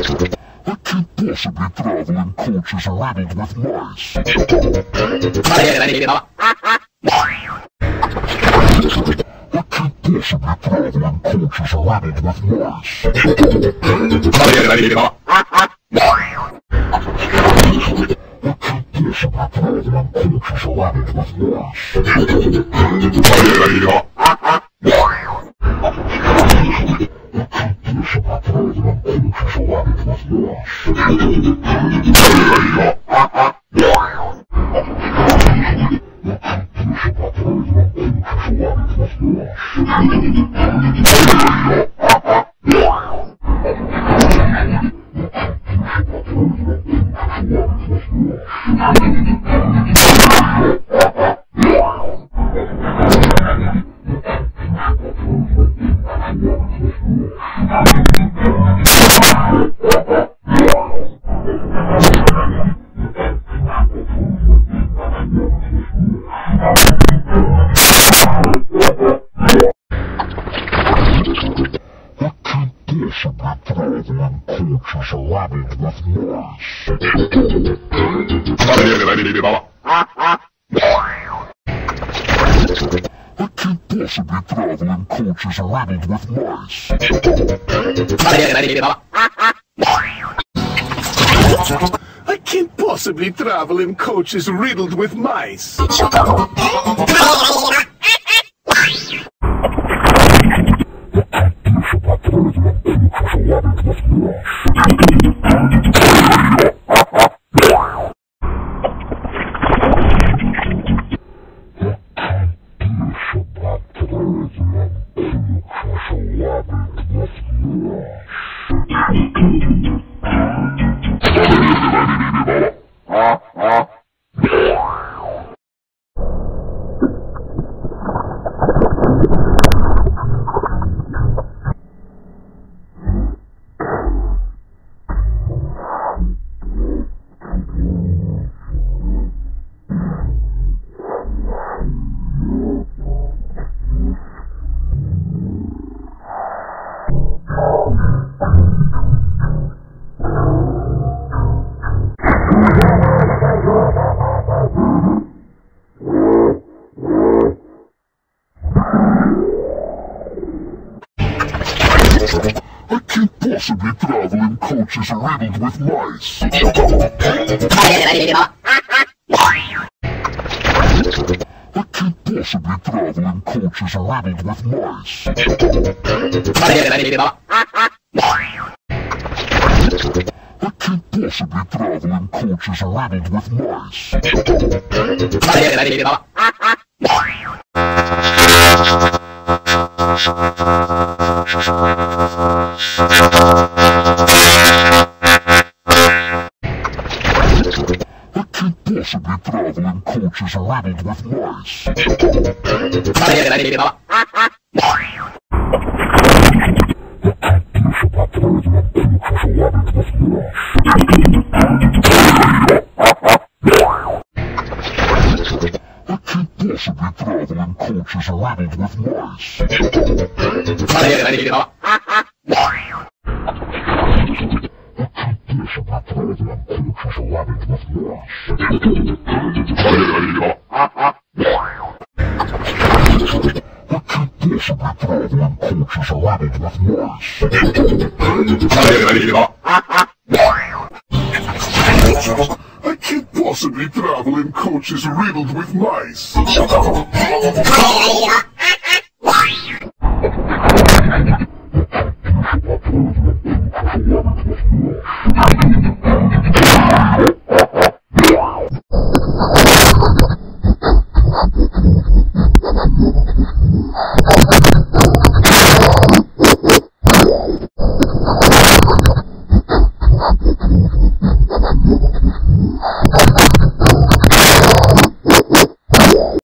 What can possibly traveling coaches riddled with mice? what can possibly traveling coaches riddled with mice? what can possibly traveling coaches riddled with mice? With. I can't possibly travel in coaches riddled with mice. I can't possibly travel in coaches riddled with mice. I can't possibly travel in coaches riddled with mice. I can't possibly travel in coaches riddled with mice. I can't possibly travel in coaches riddled with mice. Possibly travel coaches riddled with mice. possibly traveling coaches loaded with mice. A 来一个 possibly travel in coaches riddled with mice.